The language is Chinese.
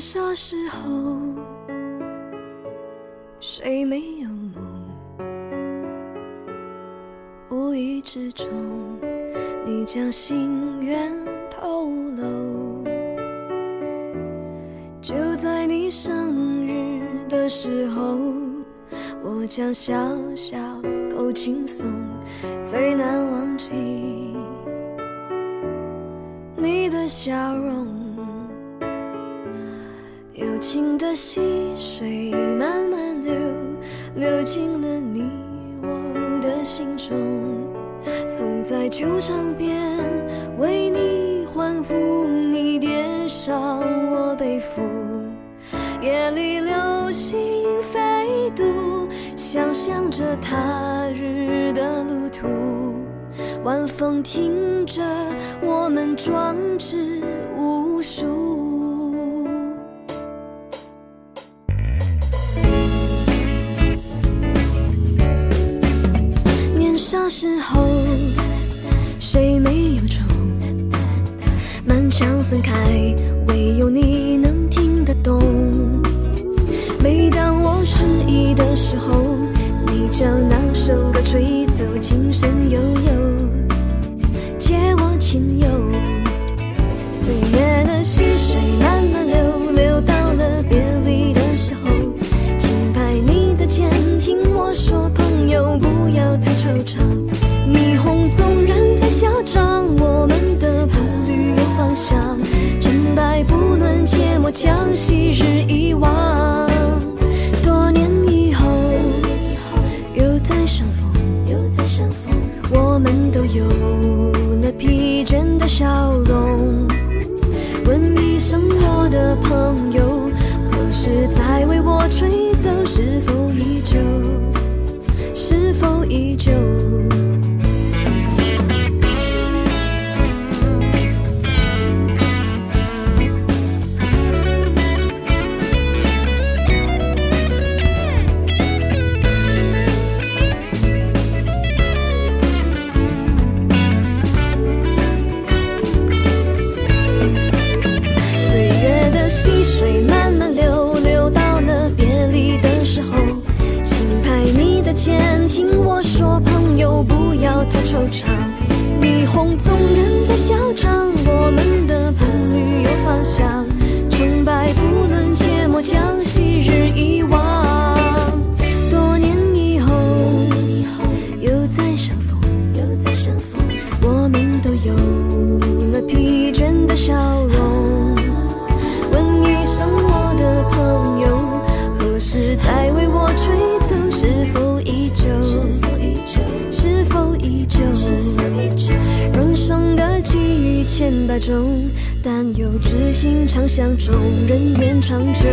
小时候，谁没有梦？无意之中，你将心愿透露。就在你生日的时候，我将小小够轻松，最难忘记你的笑容。友情的溪水慢慢流，流进了你我的心中。总在球场边为你欢呼，你跌上我背负。夜里流星飞渡，想象着他日的路途。晚风听着我们壮志想分开，唯有你能听得懂。每当我失意的时候，容。问一声我的朋友，何时再为我吹奏？是否小张，我们的伴侣有方向。千百种，但有知心常相中，人缘长久，